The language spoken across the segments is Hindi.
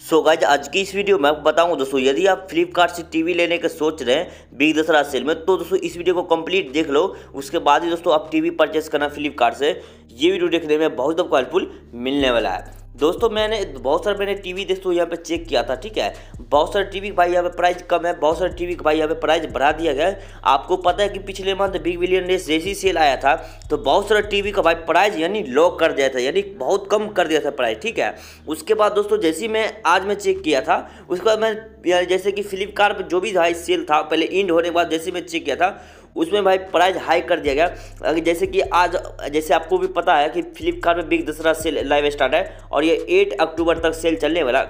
सो गाइज़ आज की इस वीडियो में आपको बताऊँगा दोस्तों, यदि आप फ्लिपकार्ट से टीवी लेने का सोच रहे हैं बिग दशहरा सेल में तो दोस्तों इस वीडियो को कंप्लीट देख लो। उसके बाद ही दोस्तों आप टीवी परचेस करना फ्लिपकार्ट से। ये वीडियो देखने में बहुत आपको हेल्पफुल मिलने वाला है। दोस्तों, मैंने बहुत सारे मैंने टीवी दोस्तों यहाँ पे चेक किया था, ठीक है? बहुत सारे टीवी भाई यहाँ पे प्राइस कम है, बहुत सारे टीवी भाई यहाँ पे प्राइस बढ़ा दिया गया आपको पता है कि पिछले मंथ बिग बिलियन डे जैसी सेल आया था तो बहुत सारे टीवी का भाई प्राइस यानी लो कर दिया था, यानी बहुत कम कर दिया था प्राइस ठीक है? उसके बाद दोस्तों, जैसे मैं आज मैं चेक किया था, उसके बाद मैं जैसे कि फ्लिपकार्ट जो भी भाई सेल था, पहले इंड होने के बाद जैसे मैं चेक किया था उसमें भाई प्राइस हाई कर दिया गया। जैसे कि आज, जैसे आपको भी पता है कि फ्लिपकार्ट में big Dussehra sale live start है और ये एट अक्टूबर तक सेल चलने वाला।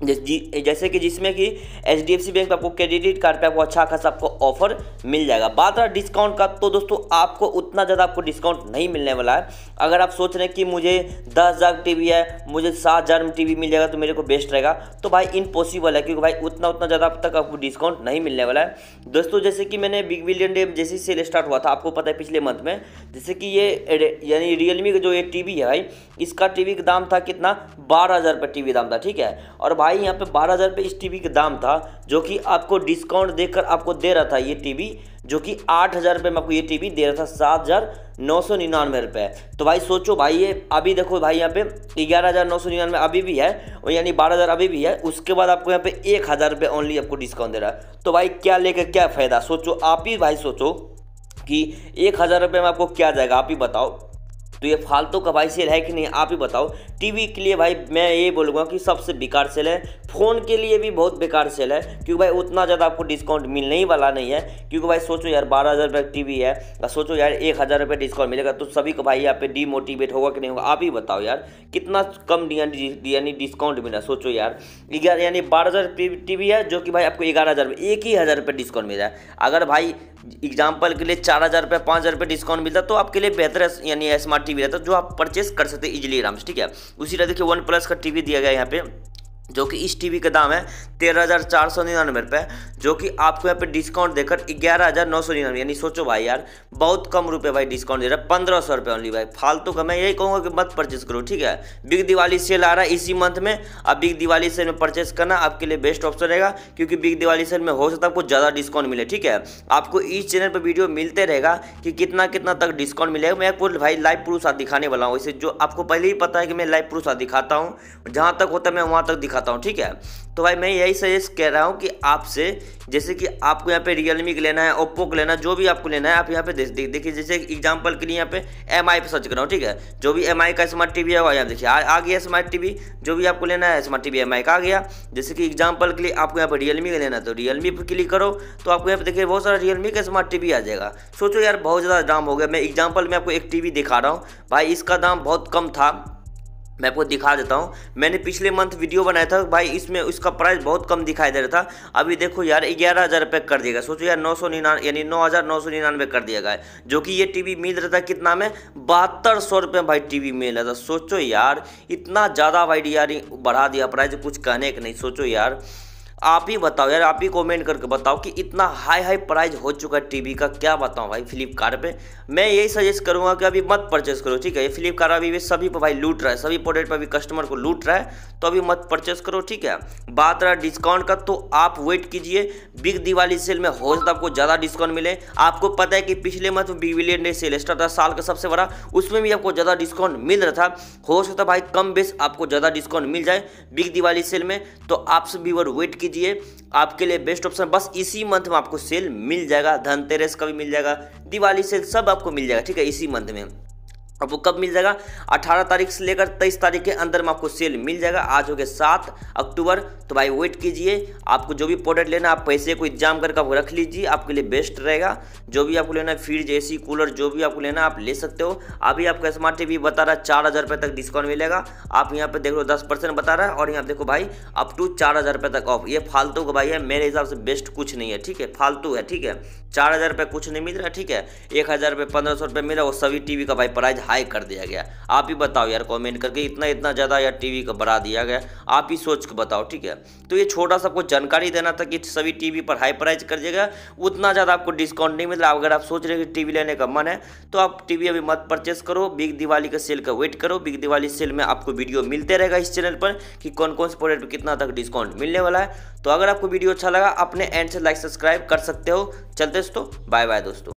जैसे कि जिसमें कि H D F C bank आपको क्रेडिट कार्ड पे आपको अच्छा खासा आपको ऑफ़र मिल जाएगा। बात रहा डिस्काउंट का तो दोस्तों आपको उतना ज़्यादा आपको डिस्काउंट नहीं मिलने वाला है। अगर आप सोच रहे हैं कि मुझे दस हज़ार टी वी है, मुझे सात हज़ार में टी वी मिल जाएगा तो मेरे को बेस्ट रहेगा। तो भाई इम्पॉसिबल है, क्योंकि भाई उतना उतना ज़्यादा अब तक आपको डिस्काउंट नहीं मिलने वाला है। दोस्तों, जैसे कि मैंने बिग बिलियन डे जैसे सेल स्टार्ट हुआ था, आपको पता है पिछले मंथ में, जैसे कि ये यानी रियलमी का जो ये टी वी है भाई, इसका टी वी का दाम था कितना? बारह हज़ार रुपये टी वी दाम था, ठीक है? और भाई यहाँ पे बारह हज़ार रुपये इस टीवी का दाम था, जो कि आपको डिस्काउंट देकर आपको दे रहा था ये टीवी जो कि आठ हज़ार रुपये में आपको ये टीवी दे रहा था, सात हज़ार नौ सौ निन्यानवे रुपये तो भाई सोचो भाई, ये अभी देखो भाई यहाँ पे ग्यारह हज़ार नौ सौ निन्यानवे अभी भी है, और यानी बारह हज़ार अभी भी है, उसके बाद आपको यहाँ पे एक हज़ार रुपये ओनली आपको डिस्काउंट दे रहा है। तो भाई क्या लेकर क्या फ़ायदा? सोचो, आप ही भाई सोचो कि एक हज़ार रुपये में आपको क्या जाएगा, आप ही बताओ। तो ये फालतू का भाई सेल है कि नहीं, आप ही बताओ। टीवी के लिए भाई, मैं ये बोलूँगा कि सबसे बेकार सेल है। फ़ोन के लिए भी बहुत बेकार सेल है, क्योंकि भाई उतना ज़्यादा आपको डिस्काउंट मिलने ही वाला नहीं है। क्योंकि भाई सोचो यार, बारह हज़ार रुपये टी है, या सोचो यार, एक हज़ार रुपये डिस्काउंट मिलेगा तो सभी को भाई यहाँ पे डीमोटिवेट होगा कि नहीं होगा। आप ही बताओ यार, कितना कम यानी डिस्काउंट मिला, सोचो यार। ग्यारह, यानी बारह हज़ार टी है, जो कि भाई आपको ग्यारह हज़ार एक ही हज़ार रुपये डिस्काउंट मिल है। अगर भाई एग्ज़ाम्पल के लिए चार हज़ार रुपये, पाँच हज़ार रुपये डिस्काउंट मिलता तो आपके लिए बेहतर यानी स्मार्ट टीवी रहता जो आप परचेस कर सकते हैं इजिली आराम से, ठीक है? उसी तरह देखिए वन प्लस का टीवी दिया गया यहाँ पे, जो कि इस टीवी का दाम है तेरह हज़ार चार सौ निन्यानवे रुपये जो कि आपको यहाँ पे डिस्काउंट देकर ग्यारह हज़ार नौ सौ निन्यानवे, यानी सोचो भाई यार, बहुत कम रुपए भाई डिस्काउंट दे रहा है, पंद्रह सौ रुपये ओनली भाई। फालतू का मैं यही कहूँगा कि मत परचेस करो, ठीक है? बिग दिवाली सेल आ रहा है इसी मंथ में, अब बिग दिवाली सेल में परचेस करना आपके लिए बेस्ट ऑप्शन रहेगा, क्योंकि बिग दिवाली सेल में हो सकता है आपको ज़्यादा डिस्काउंट मिले, ठीक है? आपको इस चैनल पर वीडियो मिलते रहेगा कि कितना कितना तक डिस्काउंट मिलेगा। मैं आपको भाई लाइव प्रूफ साथ दिखाने वाला हूँ, इसे जो आपको पहले ही पता है कि मैं लाइव प्रूफ साथ दिखाता हूँ, जहाँ तक होता है मैं वहाँ तक दिखाता हूँ, ठीक है? तो भाई मैं यही सजेस्ट कह रहा हूँ कि आपसे जैसे कि आपको यहाँ पे रियलमी का लेना है ओप्पो का लेना जो भी आपको लेना है आप यहाँ पे देखिए देखिए जैसे एग्जांपल के लिए यहाँ पे एम आई पे सर्च कर रहा हूँ ठीक है? जो भी एम आई का स्मार्ट टीवी है यहाँ देखिए आ, आ गया स्मार्ट टीवी जो भी आपको लेना है स्मार्ट टीवी एम आई का आ गया। जैसे कि एग्ज़ाम्पल के लिए आपको यहाँ पर रियलमी का लेना है तो रियलमी पर क्लिक करो तो आपको यहाँ पे देखिए बहुत सारा रियलमी का स्मार्ट टीवी आ जाएगा। सोचो यार बहुत ज़्यादा दाम हो गया। मैं एग्ज़ाम्पल में आपको एक टीवी दिखा रहा हूँ। भाई इसका दाम बहुत कम था। मैं आपको दिखा देता हूँ। मैंने पिछले मंथ वीडियो बनाया था, भाई इसमें उसका प्राइस बहुत कम दिखाई दे रहा था। अभी देखो यार, ग्यारह हज़ार रुपये कर दिएगा सोचो यार, नौ सौ निन्यानवे यानी नौ हज़ार नौ सौ निन्यानवे कर दिया गया जो कि ये टीवी मिल रहा था कितना में? बहत्तर सौ रुपये भाई टीवी मिल रहा था। सोचो यार, इतना ज़्यादा भाई यार, बढ़ा दिया प्राइस कुछ कहने का नहीं। सोचो यार आप ही बताओ यार, आप ही कमेंट करके बताओ कि इतना हाई हाई प्राइस हो चुका है टीवी का, क्या बताऊँ भाई फ्लिपकार्ट पे? मैं यही सजेस्ट करूँगा कि अभी मत परचेस करो, ठीक है? ये फ्लिपकार्ट अभी भी सभी पर भाई लूट रहा है, सभी प्रोडक्ट पर भी कस्टमर को लूट रहा है तो अभी मत परचेस करो, ठीक है? बात रहा डिस्काउंट का तो आप वेट कीजिए, बिग दिवाली सेल में हो सकता आपको ज़्यादा डिस्काउंट मिले। आपको पता है कि पिछले month big billion day sale start था, साल का सबसे बड़ा, उसमें भी आपको ज़्यादा डिस्काउंट मिल रहा था। हो सकता भाई कम बेस आपको ज़्यादा डिस्काउंट मिल जाए बिग दिवाली सेल में तो आप सभी वेट कीजिए। आपके लिए बेस्ट ऑप्शन बस इसी मंथ में आपको सेल मिल जाएगा, धनतेरस का भी मिल जाएगा, दिवाली सेल सब आपको मिल जाएगा, ठीक है? इसी मंथ में। अब वो कब मिल जाएगा? 18 तारीख से लेकर 23 तारीख के अंदर में आपको सेल मिल जाएगा। आज हो गया सात अक्टूबर। तो भाई वेट कीजिए। आपको जो भी प्रोडक्ट लेना आप पैसे को एग्ज़ाम करके आप रख लीजिए। आपके लिए बेस्ट रहेगा। जो भी आपको लेना है फ्रिज एसी कूलर जो भी आपको लेना आप ले सकते हो। अभी आपका स्मार्ट टीवी बता रहा है, चार हज़ार रुपये तक डिस्काउंट मिलेगा। आप यहाँ पर देख लो, दस परसेंट बता रहा है। और यहाँ देखो भाई अप टू चार हज़ार रुपये तक ऑफ़ ये फालतू का भाई है, मेरे हिसाब से बेस्ट कुछ नहीं है, ठीक है? फालतू है, ठीक है? चार हज़ार रुपये कुछ नहीं मिल रहा, ठीक है? एक हज़ार रुपये पंद्रह सौ रुपये मिला वो सभी टीवी का भाई प्राइस हाई कर दिया गया। आप ही बताओ यार कमेंट करके इतना इतना ज़्यादा यार टीवी का बढ़ा दिया गया। आप ही सोच के बताओ, ठीक है? तो ये छोटा सा आपको जानकारी देना था कि सभी टीवी पर हाई प्राइस कर दिया उतना ज़्यादा आपको डिस्काउंट नहीं मिला अगर आप सोच रहे हैं कि टीवी लेने का मन है तो आप टीवी अभी मत परचेस करो। बिग दिवाली का सेल का वेट करो। बिग दिवाली सेल में आपको वीडियो मिलते रहेगा इस चैनल पर कि कौन कौन से प्रोडक्ट कितना तक डिस्काउंट मिलने वाला है। तो अगर आपको वीडियो अच्छा लगा, अपने एंड से लाइक सब्सक्राइब कर सकते हो। चलते दोस्तों। बाय बाय दोस्तों।